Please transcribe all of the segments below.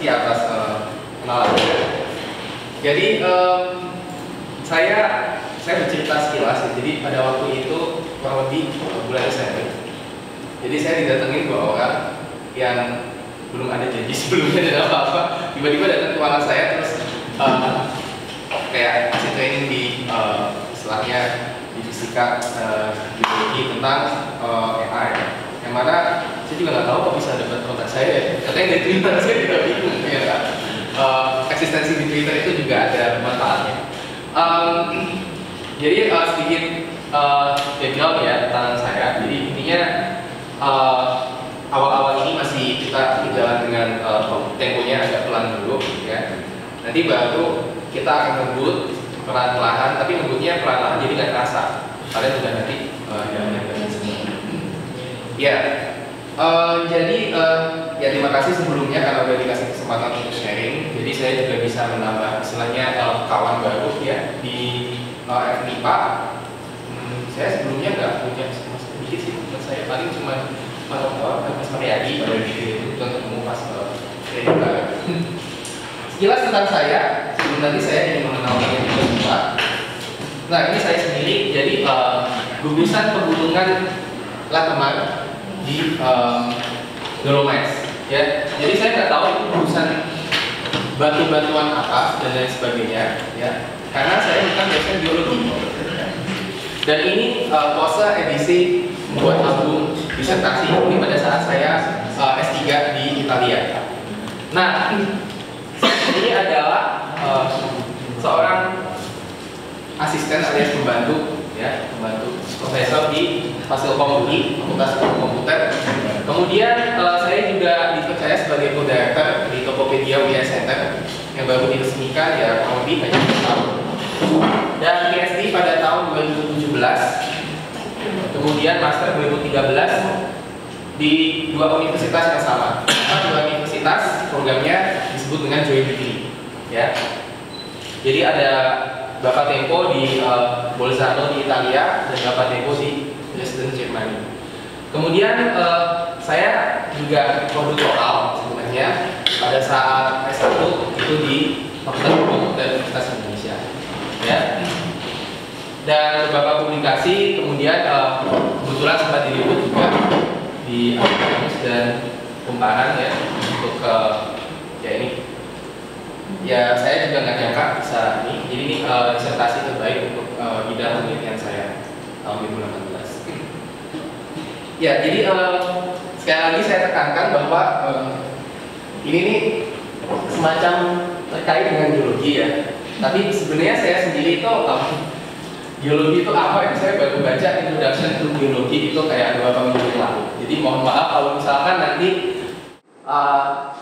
kasih atas eh, kenalannya jadi em, saya saya bercerita sekilas ya. jadi pada waktu itu kurang lebih eh, bulan Desember jadi saya didatengin dua orang yang belum ada janji sebelumnya dan apa-apa. Tiba-tiba datang ke ruangan saya terus eh, kayak kasih training di eh, istilahnya di fisika eh, biologi tentang eh, AI yang mana saya juga nggak tahu kok bisa dapat kontak saya. Ya. katanya dari Twitter saya juga bingung ya kan? Eh, eksistensi di Twitter itu juga ada manfaatnya. Em, jadi eh, sedikit background ya tentang saya. Jadi intinya eh, awal-awal ini masih kita berjalan dengan eh, temponya agak pelan dulu ya. Nanti baru kita akan ngebut pelan-pelan tapi ngebutnya pelan-pelan jadi nggak terasa kalian sudah nanti uh, semua ya. Eh, jadi eh, ya terima kasih sebelumnya karena udah dikasih kesempatan untuk sharing. Jadi saya juga bisa menambah istilahnya eh, kawan baru ya di uh, FNIPA hmm, saya sebelumnya nggak punya sedikit sih saya. Paling cuma Mas Mas Mariadi. Pada itu ketemu pas uh, training bareng. Sekilas tentang saya, sebelum nanti saya ingin mengenal kalian juga semua. Nah ini saya sendiri, jadi uh, gugusan pegunungan Lakeman di um, Dolomites. Ya, jadi saya nggak tahu itu gugusan batu-batuan apa dan lain sebagainya. Ya, karena saya bukan dosen biologi. Dan ini uh, edisi buat album disertasi ini pada saat saya uh, S3 di Italia. Nah, ini adalah uh, seorang asisten alias pembantu ya, pembantu profesor di Fasilkom UI, Fakultas Komputer. Kemudian uh, saya juga dipercaya sebagai co-director di Tokopedia UI Center yang baru diresmikan ya kurang lebih hanya tahun. Dan PhD pada tahun 2017 kemudian master 2013 di dua universitas yang sama. Dua universitas programnya disebut dengan joint degree, ya. Jadi ada Bapak Tempo di uh, Bolzano di Italia dan Bapak Tempo di Dresden Jermani. Kemudian uh, saya juga produktoral sebenarnya pada saat S1 itu di Fakultas Hukum dan Universitas Indonesia, ya dan beberapa publikasi kemudian uh, kebetulan sempat diliput juga di Alkamus dan Kumparan ya untuk uh, ya ini ya saya juga nggak nyangka bisa ini jadi ini uh, disertasi terbaik untuk uh, bidang penelitian saya tahun 2018 ya jadi uh, sekali lagi saya tekankan bahwa uh, ini nih semacam terkait dengan biologi ya tapi sebenarnya saya sendiri itu uh, Biologi itu apa ya? Saya baru baca introduction to biologi itu kayak beberapa minggu yang lalu. Jadi mohon maaf kalau misalkan nanti uh,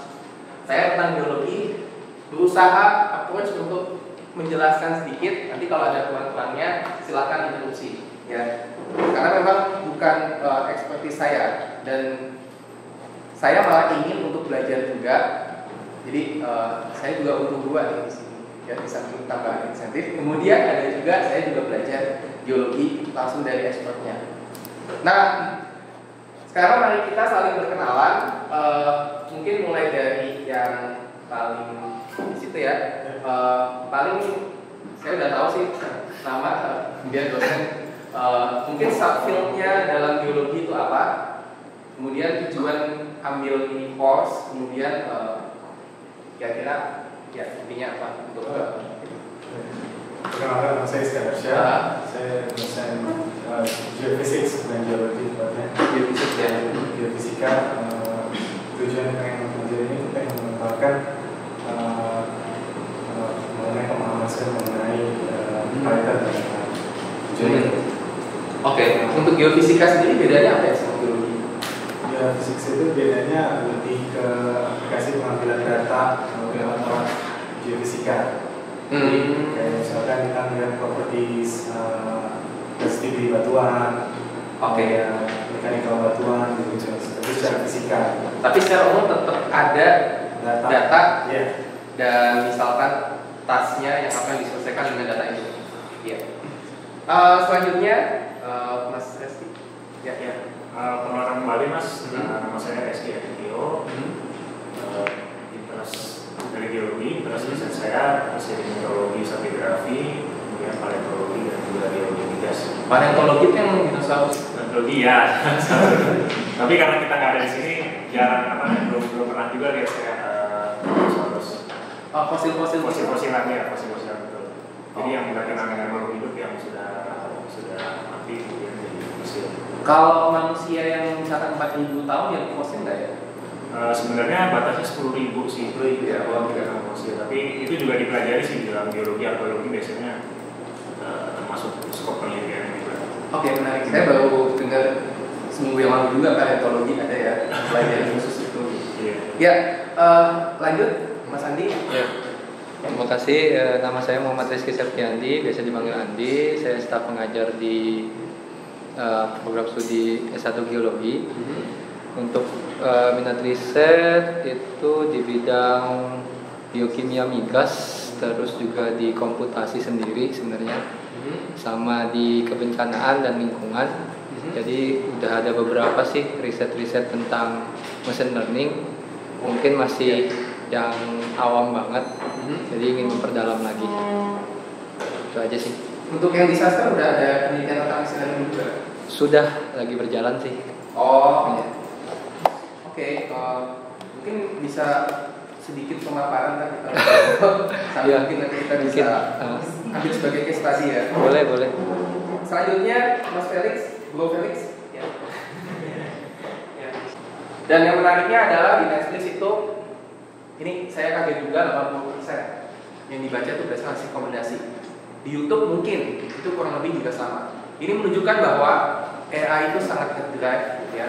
saya tentang biologi berusaha approach untuk menjelaskan sedikit. Nanti kalau ada kurang-kurangnya silakan interupsi ya. Karena memang bukan uh, ekspertis saya dan saya malah ingin untuk belajar juga. Jadi uh, saya juga untung dua di sini ya di samping tambahan insentif. Kemudian ada juga saya juga belajar biologi langsung dari expertnya. Nah, sekarang mari kita saling berkenalan. Uh, mungkin mulai dari yang paling di situ ya. Uh, paling saya udah tahu sih nama dia dosen. Uh, mungkin subfieldnya dalam biologi itu apa? Kemudian tujuan ambil ini course, kemudian uh, kira-kira ya intinya apa untuk Perkenalkan saya Iskandar Ya. Syah. Saya dosen uh, geophysics dan geologi tepatnya. Geophysics ya. Geofisika. uh, tujuan pengen belajar ini ingin mengembangkan mengenai pemahaman saya mengenai uh, tujuan Hmm. itu. Oke, untuk geofisika sendiri bedanya apa ya sama geologi? Geofisika itu bedanya lebih ke aplikasi pengambilan data melalui alat-alat geofisika. Jadi Hmm. kayak misalkan kita melihat properties uh, resisti batuan, Oke. ya, mekanikal batuan gitu, itu secara fisika. Tapi secara umum tetap ada Data, data ya, dan misalkan tasnya yang akan diselesaikan dengan data itu. Iya. Eh, selanjutnya eh, Mas Resti. Ya, ya. Uh, pengeluaran kembali mas, Hmm. Nah, nama saya Reski Adityo, uh, interest dari geologi, terus riset saya sedimentologi, stratigrafi, kemudian paleontologi dan juga geologi migas. Paleontologi itu yang dinosaurus. Paleontologi ya, tapi karena kita nggak ada di sini, jarang apa, belum belum pernah juga lihat saya uh, Oh, fosil-fosil. fosil-fosilan ya, fosil-fosilan betul. Jadi Oh. yang berkenaan dengan makhluk hidup yang sudah sudah mati kemudian jadi fosil. Kalau manusia yang misalkan 4000 tahun yang fosil nggak ya? Uh, sebenarnya batasnya sepuluh ribu sih 10.000 ya, kalau tidak sama fosil tapi itu juga dipelajari sih dalam geologi arkeologi biasanya uh, termasuk skop penelitian juga Oke, menarik. Saya baru dengar seminggu yang lalu juga paleontologi ada ya pelajaran khusus itu. iya Ya, eh, lanjut Mas Andi. Ya. Terima kasih. Eh, Nama saya Muhammad Rizky Septiandi, biasa dipanggil Andi. Saya staf pengajar di eh, program studi S1 Geologi. Untuk eh, minat riset itu di bidang biokimia migas, terus juga di komputasi sendiri sebenarnya, sama di kebencanaan dan lingkungan. Jadi udah ada beberapa sih riset-riset tentang machine learning. Mungkin masih yang awam banget, jadi ingin memperdalam lagi. Itu aja sih. Untuk yang disaster udah ada penelitian tentang mesin juga. Sudah lagi berjalan sih. Oh, iya. Oke, eh, mungkin bisa sedikit pemaparan kan kita sampai Iya. mungkin nanti kita Mungkin, bisa eh, ambil sebagai case study ya. boleh boleh. Selanjutnya Mas Felix, Bro Felix. Ya. Ya. Dan yang menariknya adalah di Netflix itu ini saya kaget juga 80% yang dibaca itu berdasarkan rekomendasi. Di YouTube mungkin itu kurang lebih juga sama. Ini menunjukkan bahwa AI itu sangat ngedrive ya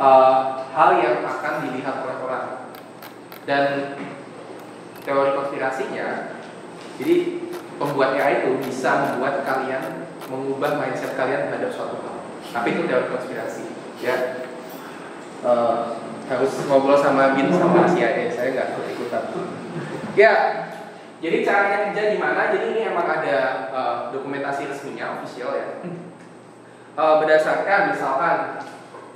eh, hal yang akan dilihat oleh orang. Dan teori konspirasinya, jadi pembuat AI itu bisa membuat kalian mengubah mindset kalian terhadap suatu hal. Tapi itu teori konspirasi, ya. Eh, harus ngobrol sama bin sama CIA, saya nggak ikut ikutan. Ya, jadi caranya kerja gimana? Jadi ini emang ada eh, dokumentasi resminya, official ya. Eh, berdasarkan misalkan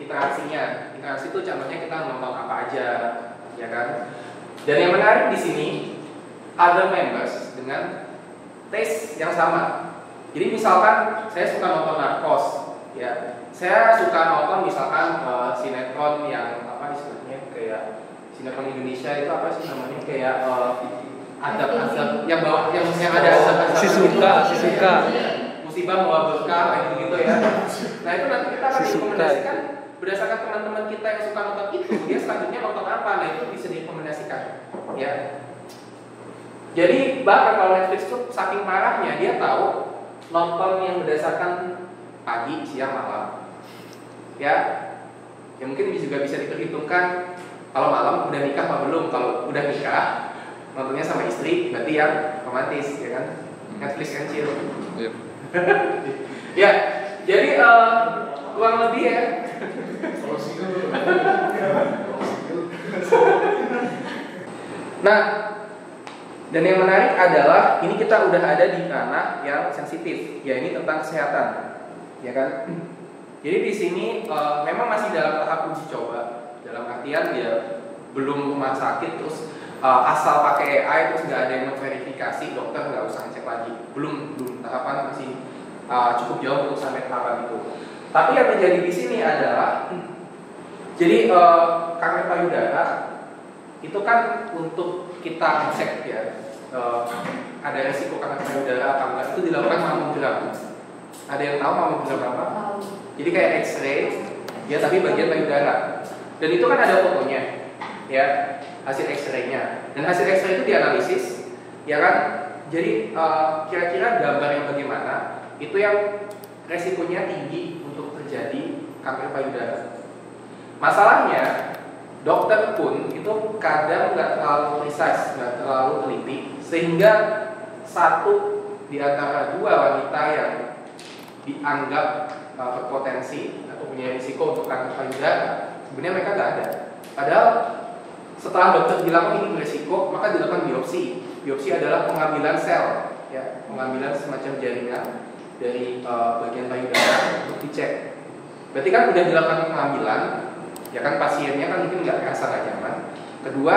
interaksinya, interaksi itu contohnya kita nonton apa aja, ya kan? Dan yang menarik di sini other members dengan taste yang sama. Jadi misalkan saya suka nonton narkos, ya, saya suka nonton misalkan eh, sinetron yang apa istilahnya kayak sinetron Indonesia itu apa sih namanya? Kayak eh, adab-adab yang bawah yang yang ada adab-adab Si gitu. suka, si suka. musibah membawa berkah kayak gitu, gitu ya. Nah itu nanti kita akan direkomendasikan berdasarkan teman-teman kita yang suka nonton itu dia selanjutnya nonton apa? Nah itu bisa direkomendasikan ya. Jadi bahkan kalau Netflix tuh saking marahnya dia tahu nonton yang berdasarkan pagi siang malam ya. Ya mungkin juga bisa diperhitungkan kalau malam udah nikah apa belum? Kalau udah nikah nontonnya sama istri berarti yang romantis ya kan? Netflix and chill. Iya. ya jadi eh, kurang lebih ya. Nah, dan yang menarik adalah ini kita udah ada di ranah yang sensitif, ya ini tentang kesehatan, ya kan? Jadi di sini eh, memang masih dalam tahap uji coba, dalam artian ya belum rumah sakit terus eh, asal pakai AI terus nggak ada yang memverifikasi dokter nggak usah ngecek lagi, belum belum tahapan masih eh, cukup jauh untuk sampai tahapan itu. Tapi yang terjadi di sini adalah jadi eh, kanker payudara itu kan untuk kita cek ya eh, ada resiko kanker payudara apa enggak itu dilakukan mamogram. Ada yang tahu mamogram apa? Jadi kayak X-ray, ya tapi bagian payudara. Dan itu kan ada fotonya, ya hasil X-ray-nya. Dan hasil X-ray itu dianalisis, ya kan? Jadi eh, kira-kira gambar yang bagaimana itu yang resikonya tinggi untuk terjadi kanker payudara. Masalahnya dokter pun itu kadang nggak terlalu precise, nggak terlalu teliti, sehingga satu di antara dua wanita yang dianggap uh, berpotensi atau punya risiko untuk kanker payudara, sebenarnya mereka nggak ada. Padahal setelah dokter bilang oh, ini beresiko, maka dilakukan biopsi. Biopsi adalah pengambilan sel, ya, pengambilan semacam jaringan dari uh, bagian payudara untuk dicek. Berarti kan udah dilakukan pengambilan, ya kan pasiennya kan mungkin nggak merasa nggak nyaman. Kedua,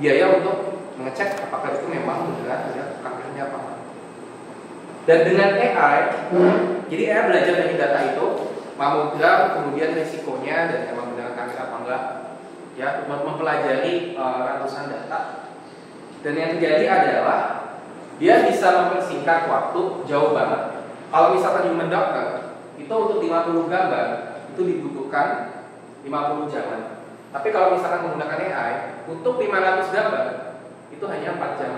biaya untuk mengecek apakah itu memang benar ada kankernya apa. Dan dengan AI, jadi AI belajar dari data itu, mamogram, kemudian risikonya dan emang enggak, ya mempelajari uh, ratusan data. Dan yang terjadi adalah dia bisa mempersingkat waktu jauh banget. Kalau misalkan human doctor, itu untuk 50 gambar itu dibutuhkan 50 jam. Tapi kalau misalkan menggunakan AI, untuk 500 gambar itu hanya 4 jam.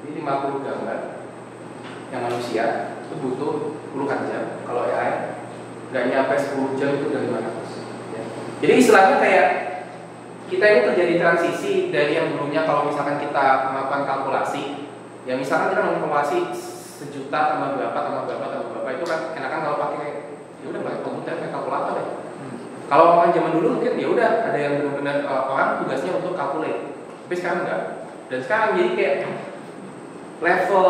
Jadi 50 gambar yang manusia itu butuh puluhan jam. Kalau AI nggak nyampe 10 jam itu udah 500. Jadi istilahnya kayak kita ini terjadi transisi dari yang dulunya kalau misalkan kita melakukan kalkulasi, ya misalkan kita mengkalkulasi sejuta tambah berapa tambah berapa tambah berapa itu kan enakan kalau pakai ya udah pakai komputer pakai kalkulator ya. Kalau orang zaman dulu mungkin ya udah ada yang benar-benar uh, orang tugasnya untuk calculate, tapi sekarang enggak. Dan sekarang jadi kayak level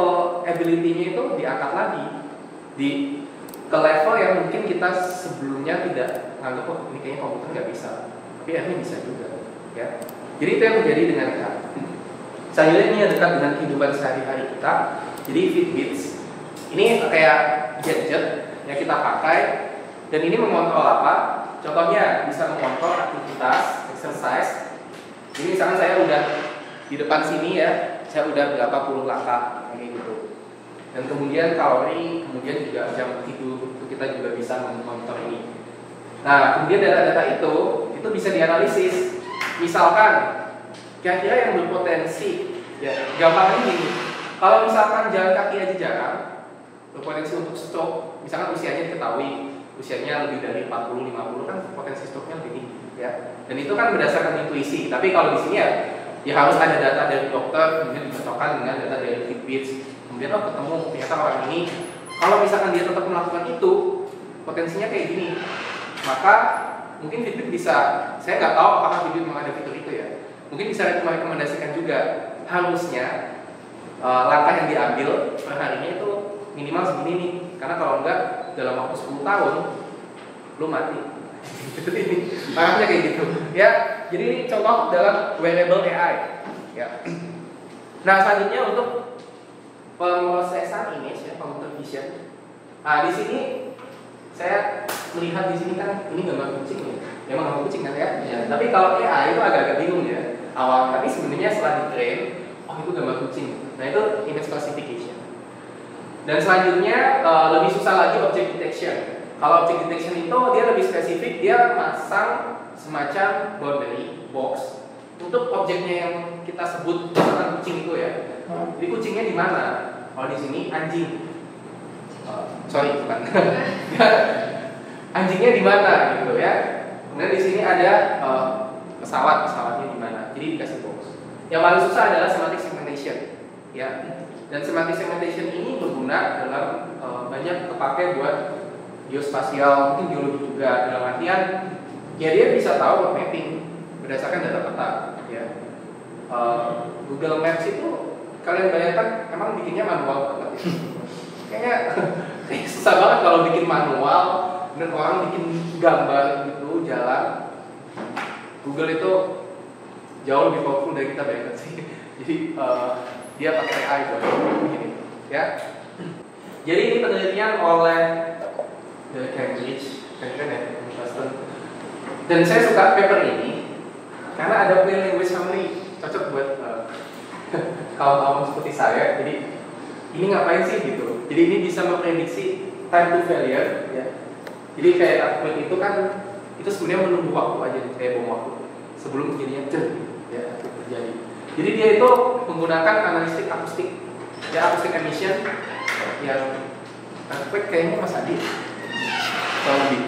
ability-nya itu diangkat lagi di ke level yang mungkin kita sebelumnya tidak menganggap oh ini kayaknya komputer nggak bisa, tapi ini bisa juga, ya. Jadi itu yang terjadi dengan AI. Selanjutnya ini dekat dengan kehidupan sehari-hari kita. Jadi Fitbits ini kayak gadget yang kita pakai dan ini mengontrol apa? Contohnya bisa mengontrol aktivitas, exercise. Ini misalkan saya udah di depan sini ya, saya udah berapa puluh langkah kayak gitu. Dan kemudian kalori, kemudian juga jam tidur itu kita juga bisa memonitor ini. Nah, kemudian data-data itu itu bisa dianalisis. Misalkan kira-kira yang berpotensi ya gampang ini. Kalau misalkan jalan kaki aja jarang berpotensi untuk stroke misalkan usianya diketahui usianya lebih dari 40 50 kan potensi stroke-nya lebih tinggi ya. Dan itu kan berdasarkan intuisi. Tapi kalau di sini ya ya harus ada data dari dokter kemudian dicocokkan dengan data dari Fitbit. Kemudian oh ketemu ternyata orang ini. Kalau misalkan dia tetap melakukan itu potensinya kayak gini maka mungkin Fitbit bisa saya nggak tahu apakah Fitbit memang ada fitur itu ya. Mungkin bisa merekomendasikan juga harusnya uh, langkah yang diambil per harinya itu minimal segini nih. Karena kalau enggak dalam waktu 10 tahun lu mati. Makanya kayak gitu. Ya jadi ini contoh dalam wearable AI ya. Nah selanjutnya untuk pemrosesan image ya computer vision. Nah di sini saya melihat di sini kan ini gambar kucing ya. Memang gambar kucing kan ya, ya. tapi kalau AI itu agak-agak bingung ya. Awal tapi sebenarnya setelah di train oh itu gambar kucing. Nah itu image classification. Dan selanjutnya uh, lebih susah lagi object detection. Kalau object detection itu dia lebih spesifik dia masang semacam boundary box untuk objeknya yang kita sebut misalkan kucing itu ya. Jadi kucingnya di mana? Kalau di sini anjing sorry bukan. Anjingnya di mana gitu ya? Kemudian di sini ada uh, pesawat pesawatnya di mana? Jadi dikasih box. Yang paling susah adalah semantic segmentation ya. Dan semantic segmentation ini berguna dalam uh, banyak kepake buat geospasial mungkin geologi juga. Dalam artian ya dia bisa tahu mapping berdasarkan data peta ya. Uh, Google Maps itu kalian bayangkan emang bikinnya manual banget kayaknya kayak susah banget kalau bikin manual dan orang bikin gambar gitu jalan. Google itu jauh lebih powerful dari kita bayangkan sih. Jadi uh, dia pakai AI buat begini ya. Jadi ini penelitian oleh dari Cambridge Cambridge ya dan saya suka paper ini karena ada plain language summary cocok buat uh, kawan-kawan seperti saya. Jadi ini ngapain sih gitu? Jadi ini bisa memprediksi time to failure ya. Jadi kayak takut itu kan itu sebenarnya menunggu waktu aja kayak bom waktu sebelum kejadian cer ya terjadi. Jadi dia itu menggunakan analitik akustik ya akustik emission yang earthquake kayaknya Mas Adi kalau lebih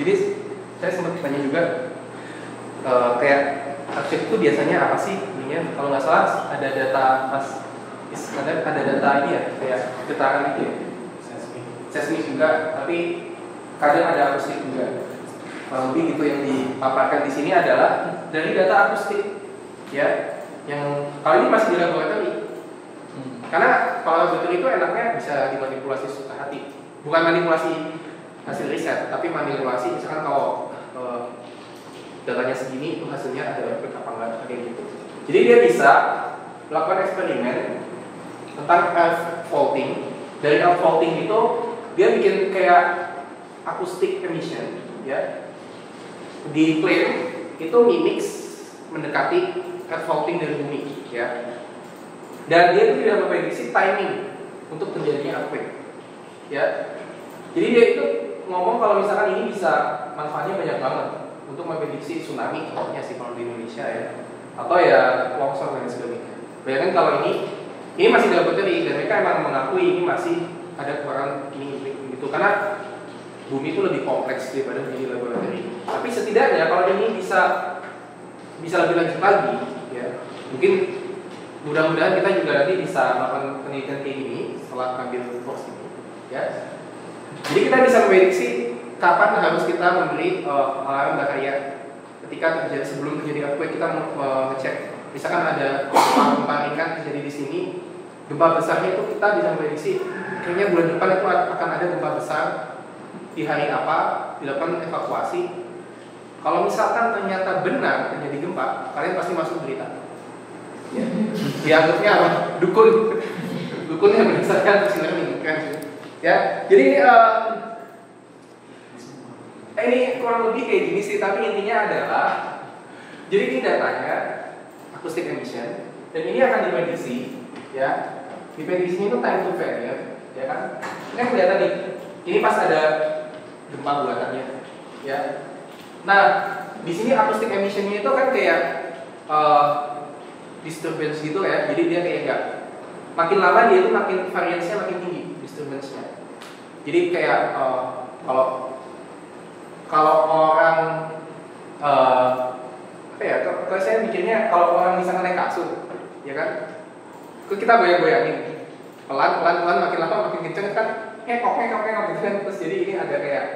jadi saya sempat tanya juga uh, kayak earthquake itu biasanya apa sih ininya? Kalau nggak salah ada data Mas ada ada data ini ya kayak getaran itu ya seismik seismik juga tapi kadang ada akustik juga kurang lebih gitu yang dipaparkan di sini adalah dari data akustik ya yang kali ini masih di laboratorium hmm. karena kalau laboratorium itu enaknya bisa dimanipulasi suka bukan manipulasi hasil riset tapi manipulasi misalkan kalau eh, datanya segini itu hasilnya ada efek apa enggak kayak gitu jadi dia bisa melakukan eksperimen tentang earth faulting. Dari earth faulting itu dia bikin kayak acoustic emission ya. Diklaim itu mimix mendekati earth faulting dari bumi ya. Dan dia itu tidak memprediksi timing untuk terjadinya earthquake ya. Jadi dia itu ngomong kalau misalkan ini bisa manfaatnya banyak banget untuk memprediksi tsunami contohnya sih kalau di Indonesia ya. Atau ya longsor dan sebagainya. Bayangkan kalau ini ini masih dalam teori dan mereka emang mengakui ini masih ada kekurangan ini gitu. Karena bumi itu lebih kompleks daripada menjadi laboratorium. Tapi setidaknya kalau ini bisa bisa lebih lanjut lagi ya mungkin mudah-mudahan kita juga nanti bisa melakukan penelitian kayak gini setelah ambil course ini ya. Jadi kita bisa memprediksi kapan harus kita membeli uh, alarm bahaya ketika terjadi sebelum terjadi earthquake. Kita mau uh, ngecek misalkan ada gempa ringan terjadi di sini gempa besarnya itu kita bisa memprediksi kayaknya bulan depan itu akan ada gempa besar di hari apa dilakukan evakuasi. Kalau misalkan ternyata benar terjadi gempa kalian pasti masuk berita. Ya. dianggapnya apa? Dukun. Dukunnya berdasarkan machine learning kan? Ya. Jadi uh, ini kurang lebih kayak gini sih tapi intinya adalah jadi ini datanya acoustic emission. Dan ini akan diprediksi ya. Diprediksi itu time to failure ya kan? Ini kan kelihatan nih ini pas ada gempa buatannya ya. Nah di sini acoustic emissionnya itu kan kayak uh, disturbance gitu ya. Jadi dia kayak enggak makin lama dia itu makin variasinya makin tinggi disturbance-nya. Jadi kayak uh, kalau kalau orang uh, apa ya kalau saya mikirnya kalau orang misalnya naik kasur ya kan? Kita goyang-goyangin? Pelan pelan pelan makin lama makin kenceng kan? Ngekok ngekok ngekok gitu kan? Terus jadi ini ada kayak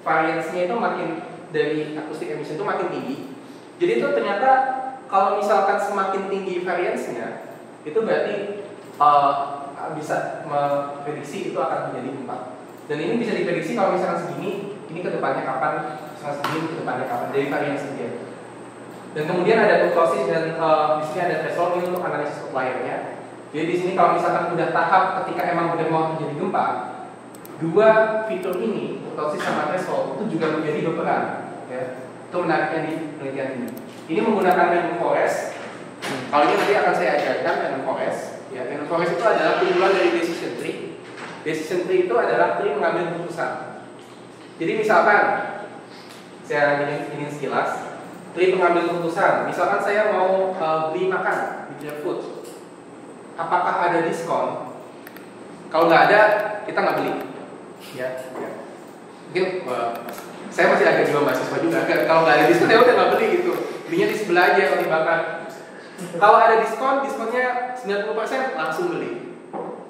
variasinya itu makin dari akustik emission itu makin tinggi. Jadi itu ternyata kalau misalkan semakin tinggi variansinya itu berarti uh, bisa memprediksi itu akan menjadi gempa dan ini bisa diprediksi kalau misalkan segini ini ke depannya kapan? Misalkan segini ke depannya kapan? Dari variansi dia dan kemudian ada kurtosis dan uh, di sini ada threshold untuk analisis outlier-nya jadi di sini kalau misalkan udah tahap ketika emang udah mau terjadi gempa dua fitur ini kurtosis sama threshold itu juga menjadi berperan ya itu menariknya di penelitian ini ini menggunakan random forest. Kali ini nanti akan saya ajarkan random forest. Ya, forest itu adalah kumpulan dari decision tree. Decision tree itu adalah tree mengambil keputusan. Jadi misalkan saya ingin, ingin sekilas, tree pengambil keputusan. Misalkan saya mau uh, beli makan di food, apakah ada diskon? Kalau nggak ada, kita nggak beli. Ya, ya. Mungkin uh, saya masih agak juga mahasiswa juga. Kalau nggak ada diskon ya udah nggak beli gitu belinya di sebelah aja kalau dibakar kalau ada diskon diskonnya 90% langsung beli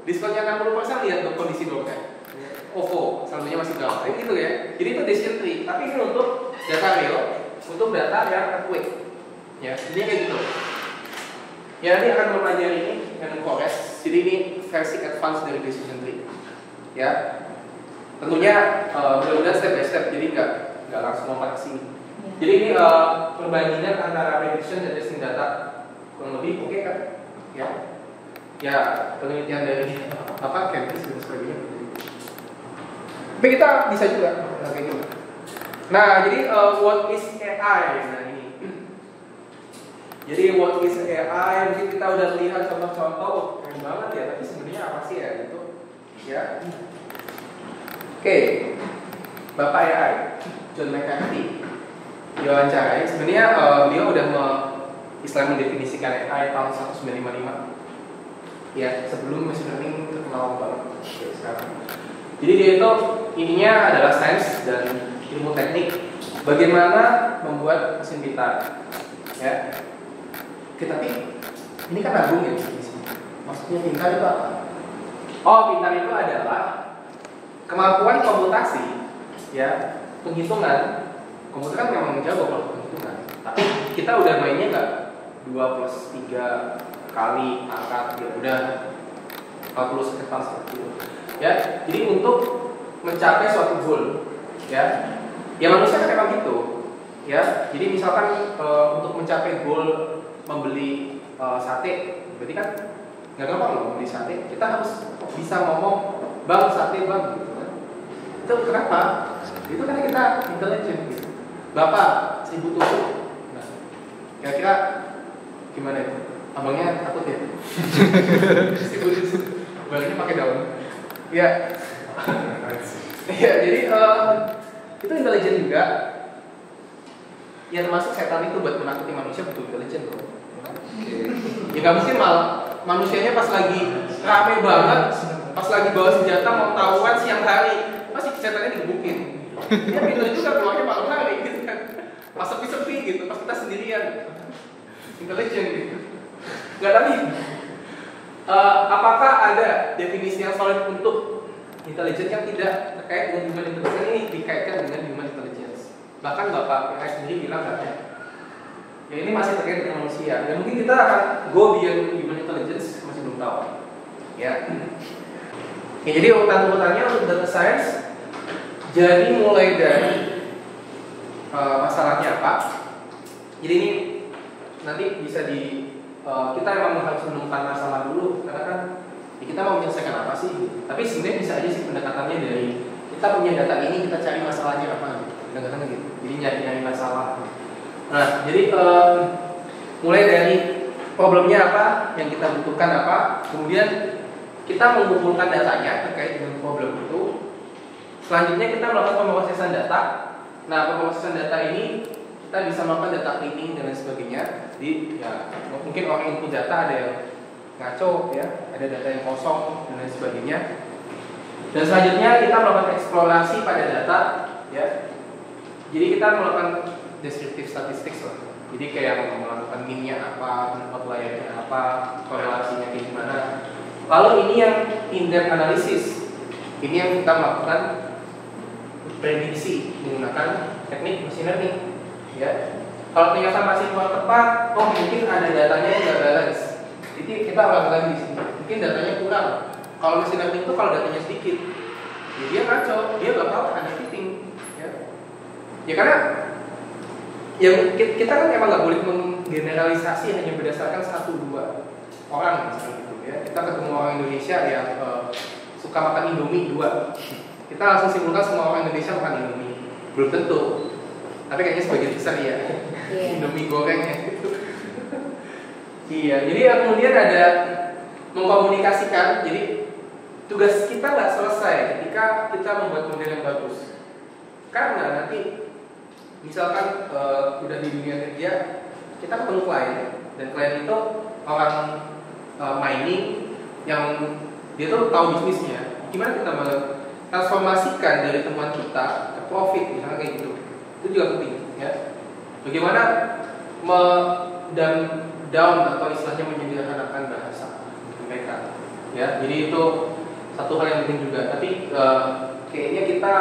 diskonnya 60% lihat tuh kondisi dompet OVO saldonya masih berapa ini gitu ya jadi itu decision tree tapi ini untuk data real untuk data yang quick ya ini kayak gitu. Ya nanti akan mempelajari ini dengan forest. Jadi ini versi advance dari decision tree. Ya. Tentunya uh, mudah-mudahan step by step jadi nggak nggak langsung lompat ke sini. Jadi ini uh, perbandingan antara prediction dan testing data. Kurang lebih oke okay, kan? Ya, ya penelitian dari apa Cambridge dan sebagainya. Tapi kita bisa juga kayak gitu. Nah, jadi uh, what is AI? Nah ini. Jadi what is AI? Mungkin kita udah lihat contoh-contoh keren banget ya. Tapi sebenarnya apa sih ya itu? Ya. Oke, okay. Bapak AI, John McAfee diwawancarai sebenarnya uh, beliau udah me, Islam mendefinisikan AI tahun 1955 ya sebelum machine learning terkenal banget sekarang jadi dia itu ininya adalah sains dan ilmu teknik bagaimana membuat mesin pintar ya. Oke, tapi ini kan agung ya maksudnya pintar itu apa? Oh pintar itu adalah kemampuan komputasi ya. Penghitungan. Komputer kan memang jago kalau penghitungan. Tapi kita udah mainnya nggak dua plus tiga kali angka ya udah 40 sekitar seperti itu ya. Jadi untuk mencapai suatu goal ya. Ya manusia kan memang gitu. Ya jadi misalkan eh, untuk mencapai goal membeli eh, sate berarti kan nggak gampang loh membeli sate. Kita harus bisa ngomong bang sate bang gitu kan. Itu kenapa? Itu karena kita intelligent gitu. Bapak seribu tusuk nah, kira-kira gimana itu? Abangnya takut ya? Seribu tusuk pakai daun. Ya Iya, jadi eh, itu intelijen juga. Ya termasuk setan itu buat menakuti manusia betul intelijen bro. Ya nggak mungkin malah manusianya pas lagi rame banget, pas lagi bawa senjata mau tahuan siang hari, pasti setannya digebukin. Ya pintar juga keluarnya malam hari gitu kan. Pas sepi-sepi gitu, pas kita sendirian. Intelijen gitu. Nggak tapi eh, apakah ada definisi yang solid untuk intelijen yang tidak terkait dengan human intelligence ini dikaitkan dengan human intelligence. Bahkan Bapak PHS sendiri bilang katanya, ya ini masih terkait dengan manusia. Dan mungkin kita akan go beyond human intelligence masih belum tahu. Ya. ya jadi urutan-urutannya untuk data science jadi mulai dari uh, masalahnya apa. Jadi ini nanti bisa di uh, kita memang harus menemukan masalah dulu karena kan ya kita mau menyelesaikan apa sih? Tapi sebenarnya bisa aja sih pendekatannya dari kita punya data ini kita cari masalahnya apa? Pendekatannya gitu. Jadi nyari nyari masalah. Nah jadi um, mulai dari problemnya apa yang kita butuhkan apa kemudian kita mengumpulkan datanya terkait dengan problem itu. Selanjutnya kita melakukan pemrosesan data. Nah pemrosesan data ini kita bisa melakukan data cleaning dan lain sebagainya. Jadi ya mungkin orang input data ada yang ngaco ya, ada data yang kosong dan lain sebagainya. Dan selanjutnya kita melakukan eksplorasi pada data ya. Jadi kita melakukan deskriptif statistik lah. Jadi kayak melakukan minnya apa, outlier apa, korelasinya kayak gimana. Lalu ini yang in-depth analysis. Ini yang kita melakukan prediksi menggunakan teknik machine learning. Ya. Kalau ternyata masih kurang tepat, oh mungkin ada datanya yang nggak balance kita ulang lagi di sini. Mungkin datanya kurang. Kalau mesin learning itu kalau datanya sedikit, ya dia kacau, dia bakal ada fitting. Ya, ya karena ya kita kan emang nggak boleh menggeneralisasi hanya berdasarkan satu dua orang misalnya gitu ya. Kita ketemu orang Indonesia yang uh, suka makan Indomie dua, kita langsung simpulkan semua orang Indonesia makan Indomie. Belum tentu. Tapi kayaknya sebagian besar ya. Yeah. Indomie gorengnya gitu. Iya, jadi kemudian ada mengkomunikasikan. Jadi tugas kita nggak selesai ketika kita membuat model yang bagus. Karena nanti misalkan uh, udah di dunia kerja, kita ketemu klien dan klien itu orang uh, mining yang dia tuh tahu bisnisnya. Gimana kita transformasikan dari temuan kita ke profit misalnya kayak gitu. Itu juga penting ya. Bagaimana me, dan down atau istilahnya menyederhanakan bahasa mereka. Ya jadi itu satu hal yang penting juga. Tapi uh, kayaknya kita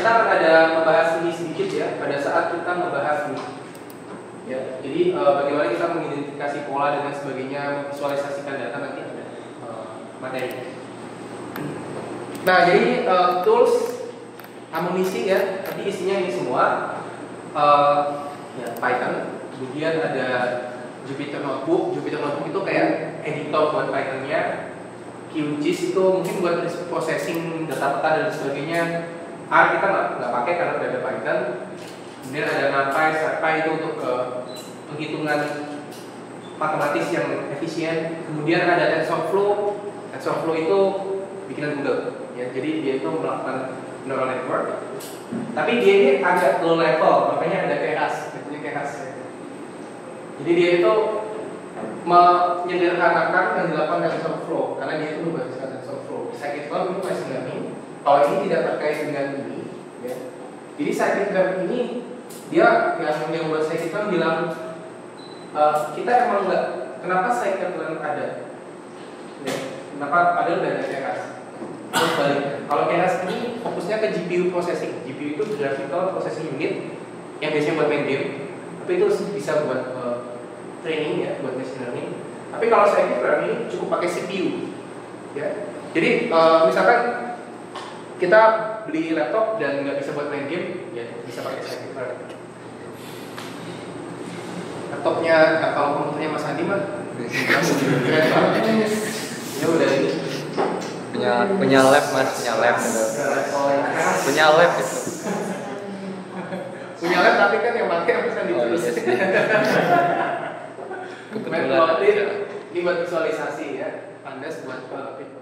kita akan ada membahas ini sedikit ya pada saat kita membahas ini. Ya jadi uh, bagaimana kita mengidentifikasi pola dan sebagainya visualisasikan data nanti ada uh, materi. Nah jadi uh, tools amunisi ya tadi isinya ini semua. Uh, ya Python kemudian ada Jupyter Notebook. Jupyter Notebook itu kayak editor buat Python-nya. QGIS itu mungkin buat processing data peta dan sebagainya. R kita nggak nggak pakai karena udah ada Python. Kemudian ada NumPy, SciPy itu untuk uh, penghitungan matematis yang efisien. Kemudian ada TensorFlow. TensorFlow itu bikinan Google. Ya, jadi dia itu melakukan neural network. Tapi dia ini agak low level, makanya ada keras, metode keras. Ya. Jadi dia itu menyederhanakan yang dilakukan dengan flow karena dia itu membahaskan flow. Sakit flow itu masih learning. Kalau ini tidak terkait dengan ini, ya. Jadi sakit learning ini dia yang yang buat sakit flow bilang uh, kita emang nggak kenapa sakit learning ada? Ya. Kenapa padahal udah ada keras? Terus balik. Kalau keras ini fokusnya ke GPU processing. GPU itu graphical processing unit yang biasanya buat main game. Tapi itu bisa buat training ya buat machine learning. Tapi kalau saya kira ini cukup pakai CPU. Ya. Jadi uh, misalkan kita beli laptop dan nggak bisa buat main game, ya bisa pakai Saviver. Laptopnya, nah, kalau komputernya Mas Andi mah. Ya udah ini. punya punya lab mas punya lab punya lab gitu Lab tapi kan yang pakai Mas Andi oh terus. iya kebetulan buat visualisasi ya, Pandas buat uh.